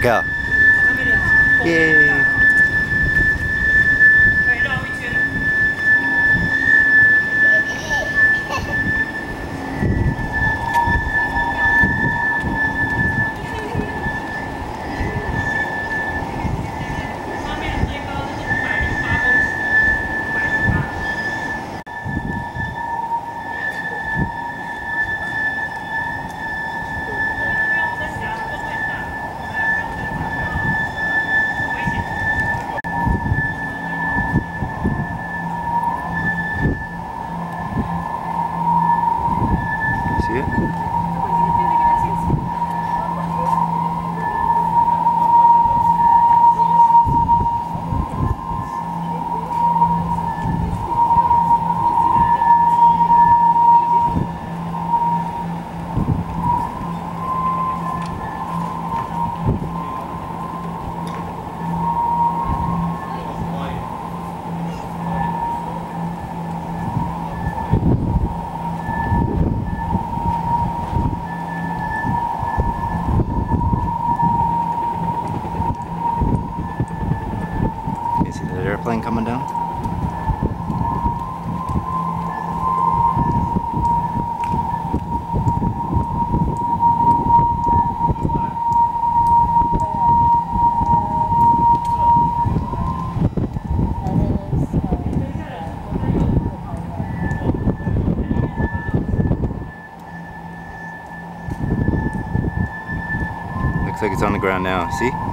かけようイエーイ it's on the ground now. See?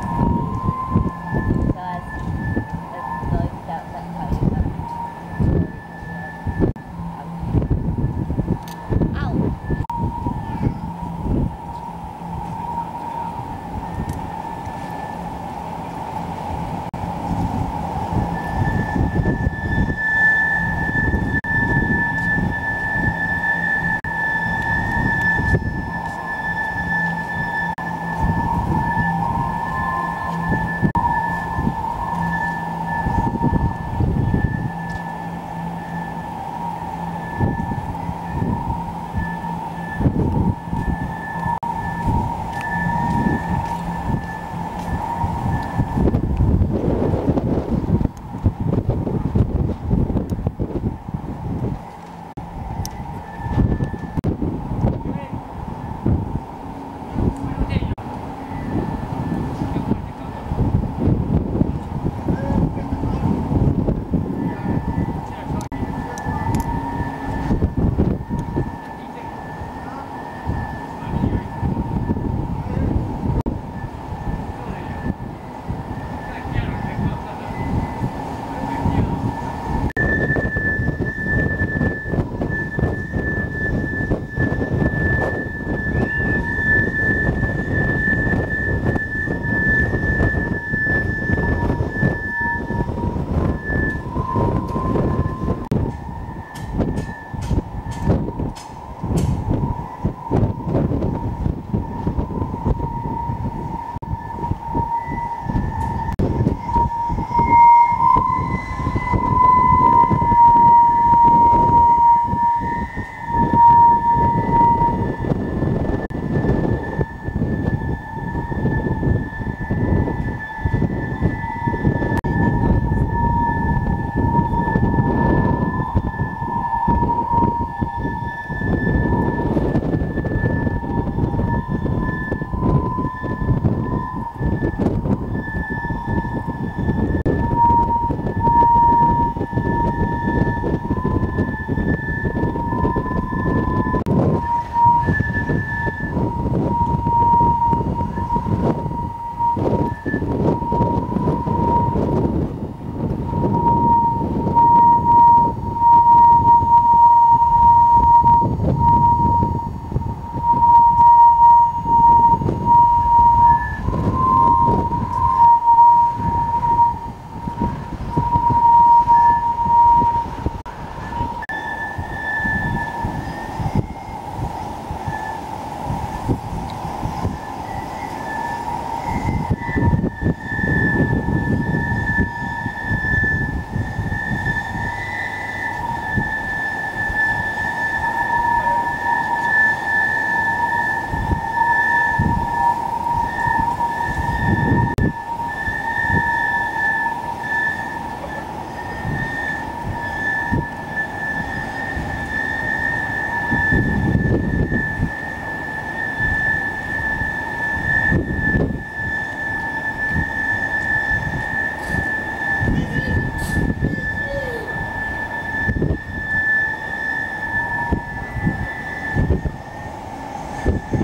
你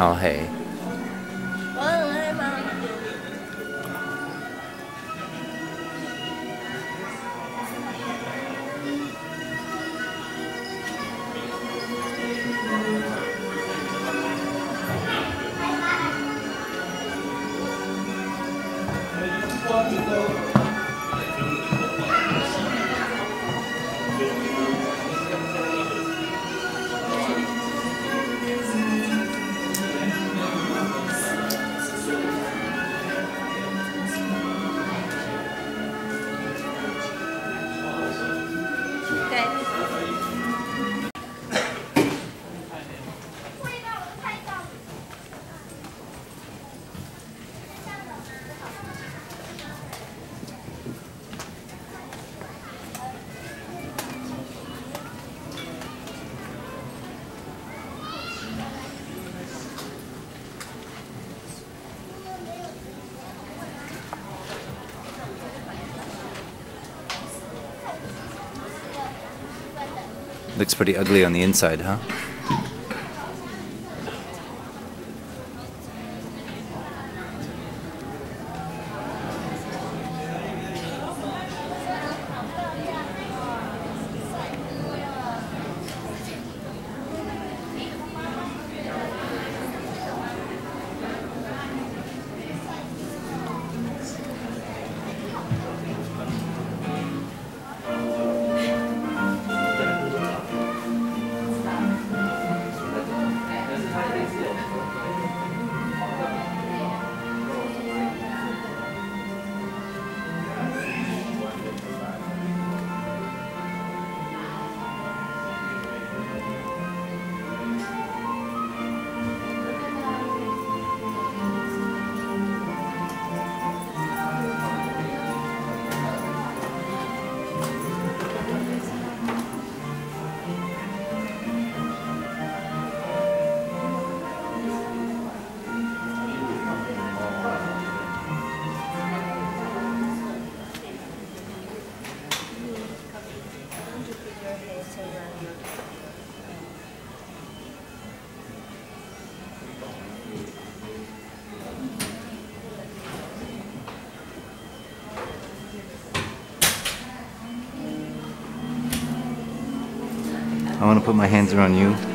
好黑。Looks pretty ugly on the inside, huh? I want to put my hands around you.